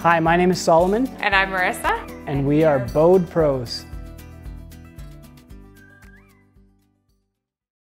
Hi, my name is Solomon. And I'm Marissa. And we are Bode Pros.